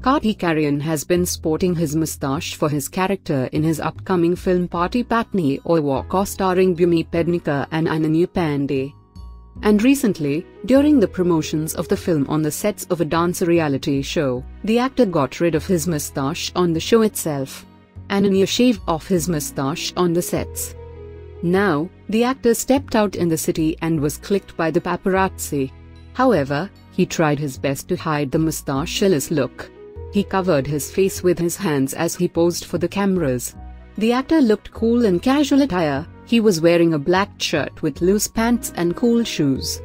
Kartik Aaryan has been sporting his moustache for his character in his upcoming film Pati Patni Aur Woh co-starring Bhumi Pednekar and Ananya Pandey. And recently, during the promotions of the film on the sets of a dance reality show, the actor got rid of his moustache on the show itself. Ananya shaved off his moustache on the sets. Now, the actor stepped out in the city and was clicked by the paparazzi. However, he tried his best to hide the moustacheless look. He covered his face with his hands as he posed for the cameras. The actor looked cool in casual attire, he was wearing a black shirt with loose pants and cool shoes.